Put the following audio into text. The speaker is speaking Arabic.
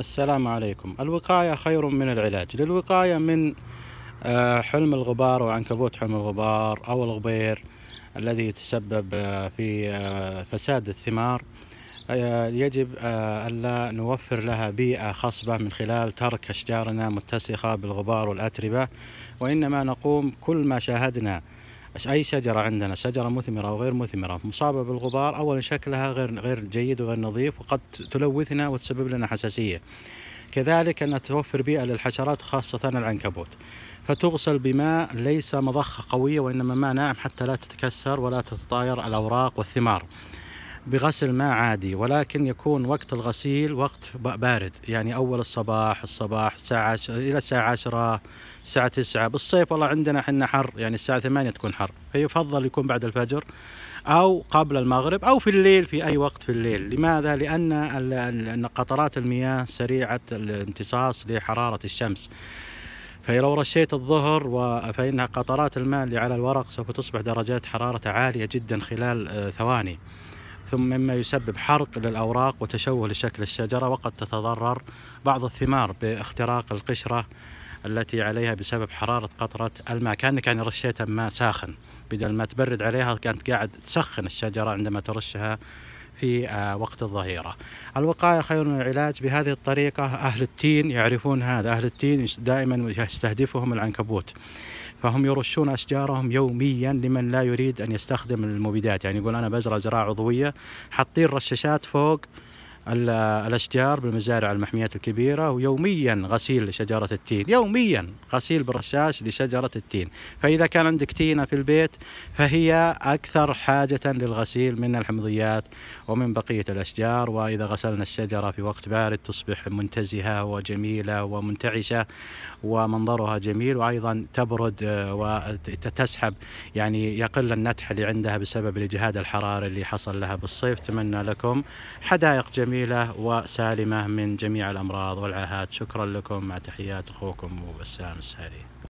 السلام عليكم. الوقاية خير من العلاج. للوقاية من آه، حلم الغبار وعنكبوت حلم الغبار أو الغبير الذي يتسبب آه، في آه، فساد الثمار. يجب ألا نوفر لها بيئة خصبة من خلال ترك أشجارنا متسخة بالغبار والأتربة وإنما نقوم كل ما شاهدنا. أي شجرة عندنا شجرة مثمرة أو غير مثمرة مصابة بالغبار اولا شكلها غير غير جيد وغير نظيف وقد تلوثنا وتسبب لنا حساسية. كذلك أن توفر بيئة للحشرات خاصة العنكبوت. فتغسل بماء ليس مضخة قوية وإنما ماء ناعم حتى لا تتكسر ولا تتطاير الأوراق والثمار. بغسل ماء عادي ولكن يكون وقت الغسيل وقت بارد. يعني أول الصباح الصباح الساعة إلى الساعة عشرة الساعة تسعة. بالصيف والله عندنا حنا حر يعني الساعة ثمانية تكون حر. فيفضل يكون بعد الفجر أو قبل المغرب أو في الليل في أي وقت في الليل. لماذا؟ لأن قطرات المياه سريعة الامتصاص لحرارة الشمس. فلو رشيت الظهر فإن قطرات الماء اللي على الورق سوف تصبح درجات حرارة عالية جدا خلال آه، ثواني. ثم مما يسبب حرق للأوراق وتشوه لشكل الشجرة وقد تتضرر بعض الثمار باختراق القشرة التي عليها بسبب حرارة قطرة الماء. كأنك يعني رشيتها ماء ساخن. بدل ما تبرد عليها كانت قاعد تسخن الشجرة عندما ترشها في آه، وقت الظهيرة. الوقاية خير من العلاج بهذه الطريقة. أهل التين يعرفون هذا. أهل التين دائما يستهدفهم العنكبوت. فهم يرشون أشجارهم يوميا لمن لا يريد أن يستخدم المبيدات. يعني يقول أنا بزرع زراعة عضوية حاطين رشاشات فوق الأشجار بالمزارع المحميات الكبيرة ويوميا غسيل لشجرة التين يوميا غسيل بالرشاش لشجرة التين. فإذا كان عندك تينة في البيت فهي أكثر حاجة للغسيل من الحمضيات ومن بقية الأشجار. وإذا غسلنا الشجرة في وقت بارد تصبح منتزهة وجميلة ومنتعشة ومنظرها جميل وأيضا تبرد آه، وتسحب يعني يقل النتح اللي عندها بسبب الإجهاد الحراري اللي حصل لها بالصيف. أتمنى لكم حدائق جميلة. جميلة وسالمة من جميع الأمراض والعاهات شكرا لكم. مع تحيات أخوكم وبسام السهري.